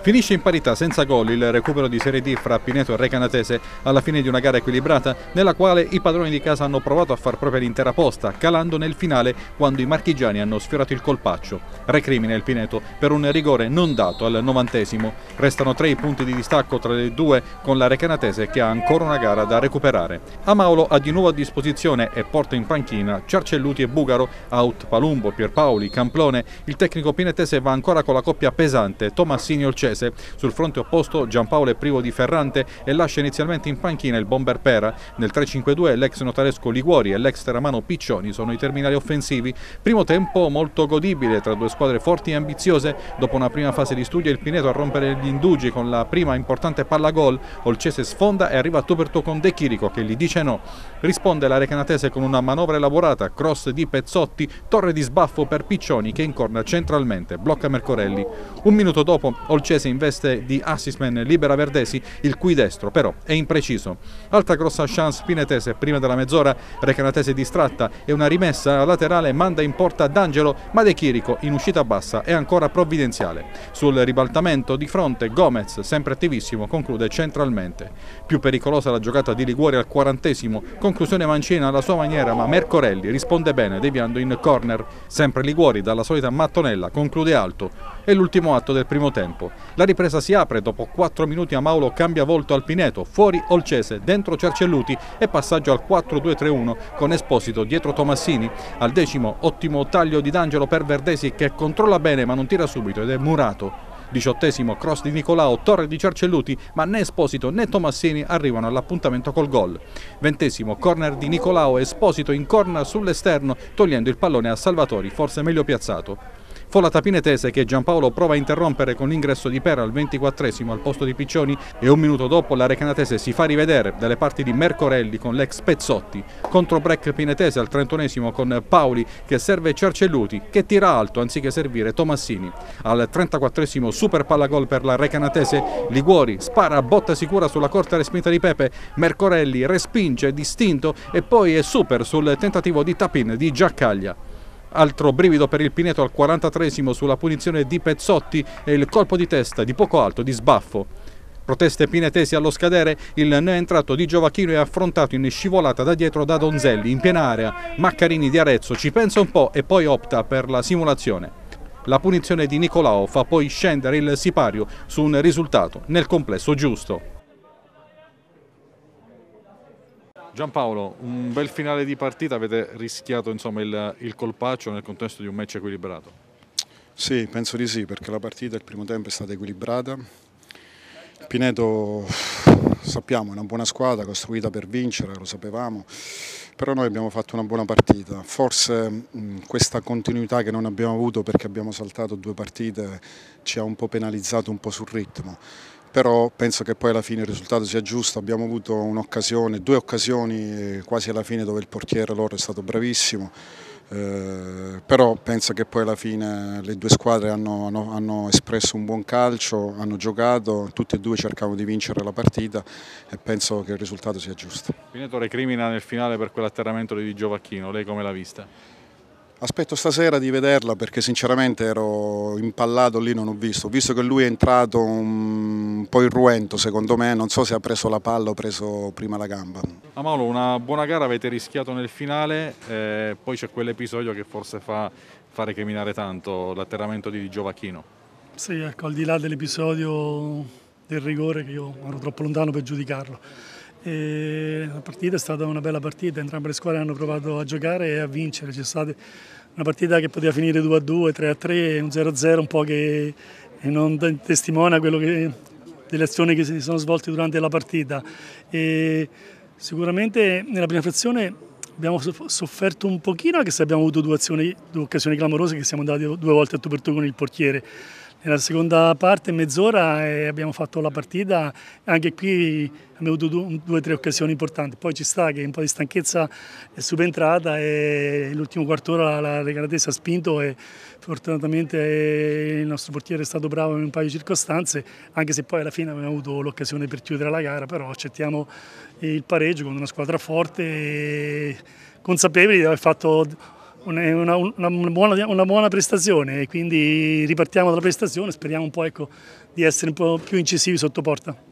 Finisce in parità senza gol il recupero di Serie D fra Pineto e Recanatese alla fine di una gara equilibrata nella quale i padroni di casa hanno provato a far propria l'intera posta, calando nel finale quando i marchigiani hanno sfiorato il colpaccio. Recrimine il Pineto per un rigore non dato al novantesimo. Restano tre i punti di distacco tra le due con la Recanatese che ha ancora una gara da recuperare. Amaolo ha di nuovo a disposizione e porta in panchina Ciarcelluti e Bugaro, out Palumbo, Pierpaoli, Camplone. Il tecnico pinetese va ancora con la coppia pesante Tomassini-Olcese. Sul fronte opposto Giampaolo è privo di Ferrante e lascia inizialmente in panchina il bomber Pera. Nel 3-5-2 l'ex notaresco Liguori e l'ex teramano Piccioni sono i terminali offensivi. Primo tempo molto godibile tra due squadre forti e ambiziose. Dopo una prima fase di studio il Pineto a rompere gli indugi con la prima importante palla gol. Olcese sfonda e arriva a Tuberto con De Chirico che gli dice no. Risponde la Recanatese con una manovra elaborata, cross di Pezzotti, torre di sbaffo per Piccioni che incorna centralmente, blocca Mercorelli. Un minuto dopo Olcese investe di assistman libera Verdesi, il cui destro però è impreciso. Altra grossa chance pinetese prima della mezz'ora, Recanatese distratta e una rimessa laterale manda in porta D'Angelo, ma De Chirico in uscita bassa è ancora provvidenziale. Sul ribaltamento di fronte Gomez, sempre attivissimo, conclude centralmente. Più pericolosa la giocata di Liguori al quarantesimo, conclusione mancina alla sua maniera, ma Mercorelli risponde bene deviando in corner. Sempre Liguori dalla solita mattonella conclude alto. È l'ultimo atto del primo tempo. La ripresa si apre dopo 4 minuti a Maulo cambia volto al Pineto, fuori Olcese, dentro Cercelluti e passaggio al 4-2-3-1 con Esposito dietro Tomassini. Al decimo ottimo taglio di D'Angelo per Verdesi che controlla bene ma non tira subito ed è murato. Diciottesimo cross di Nicolao, torre di Cercelluti, ma né Esposito né Tomassini arrivano all'appuntamento col gol. Ventesimo corner di Nicolao, Esposito in corner sull'esterno, togliendo il pallone a Salvatori, forse meglio piazzato. Folata Pinetese che Giampaolo prova a interrompere con l'ingresso di Pera al 24esimo al posto di Piccioni e un minuto dopo la Recanatese si fa rivedere dalle parti di Mercorelli con l'ex Pezzotti. Contro break Pinetese al 31esimo con Paoli che serve Cercelluti che tira alto anziché servire Tomassini. Al 34esimo super palla gol per la Recanatese, Liguori spara a botta sicura sulla corta respinta di Pepe, Mercorelli respinge distinto e poi è super sul tentativo di tapin di Giaccaglia. Altro brivido per il Pineto al 43 sulla punizione di Pezzotti e il colpo di testa di poco alto di sbaffo. Proteste pinetesi allo scadere, il neoentrato di Giovacchino è affrontato in scivolata da dietro da Donzelli in piena area. Maccarini di Arezzo ci pensa un po' e poi opta per la simulazione. La punizione di Nicolao fa poi scendere il sipario su un risultato nel complesso giusto. Giampaolo, un bel finale di partita, avete rischiato insomma, il, il colpaccio nel contesto di un match equilibrato? Sì, penso di sì, perché la partita il primo tempo è stata equilibrata. Pineto sappiamo è una buona squadra costruita per vincere, lo sapevamo, però noi abbiamo fatto una buona partita. Forse mh, questa continuità che non abbiamo avuto perché abbiamo saltato due partite ci ha un po' penalizzato un po' sul ritmo però penso che poi alla fine il risultato sia giusto, abbiamo avuto un'occasione, due occasioni eh, quasi alla fine dove il portiere loro è stato bravissimo, eh, però penso che poi alla fine le due squadre hanno, hanno, hanno, espresso un buon calcio, hanno giocato, tutte e due cercavano di vincere la partita e penso che il risultato sia giusto. Pineto recrimina nel finale per quell'atterramento di Giovacchino, lei come l'ha vista? Aspetto stasera di vederla perché sinceramente ero impallato lì, non ho visto. Ho visto che lui è entrato un po' irruento secondo me, non so se ha preso la palla o ha preso prima la gamba. Amalo, una buona gara avete rischiato nel finale, eh, poi c'è quell'episodio che forse fa fare camminare tanto l'atterramento di Giovacchino. Sì, ecco, al di là dell'episodio del rigore che io ero troppo lontano per giudicarlo. E la partita è stata una bella partita, entrambe le squadre hanno provato a giocare e a vincere, c'è stata una partita che poteva finire 2-2, 3-3, un 0-0 un po' che non testimonia che, delle azioni che si sono svolte durante la partita. E sicuramente nella prima frazione abbiamo sofferto un pochino anche se abbiamo avuto due, azioni, due occasioni clamorose che siamo andati due volte a tu per tu con il portiere. Nella seconda parte, mezz'ora, eh, abbiamo fatto la partita, anche qui abbiamo avuto due o tre occasioni importanti, poi ci sta che un po' di stanchezza è subentrata e l'ultimo quarto d'ora la Regalatese ha spinto e fortunatamente il nostro portiere è stato bravo in un paio di circostanze, anche se poi alla fine abbiamo avuto l'occasione per chiudere la gara, però accettiamo il pareggio con una squadra forte e consapevoli di aver fatto una, una, buona, una, buona, prestazione e quindi ripartiamo dalla prestazione, speriamo un po' ecco, di essere un po' più incisivi sotto porta.